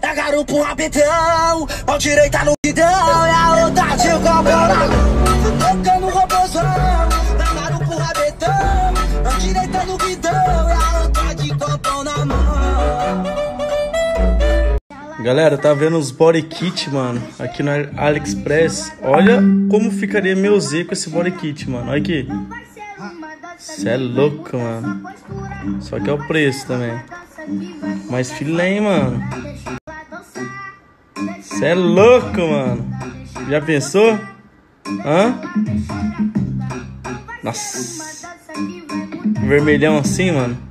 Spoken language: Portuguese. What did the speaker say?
É garupa um rabetão. Mão direita no guidão e a outra de copo na mão. Tocando robôzão. É garupa um rabetão. Mão direita no guidão e a outra de copo na mão. Galera, tá vendo os body kit, mano, aqui no AliExpress. Olha como ficaria meu Z com esse body kit, mano. Olha aqui. Cê é louco, mano. Só que é o preço também. Mas filé, hein, mano. Cê é louco, mano. Já pensou? Hã? Nossa. Vermelhão assim, mano.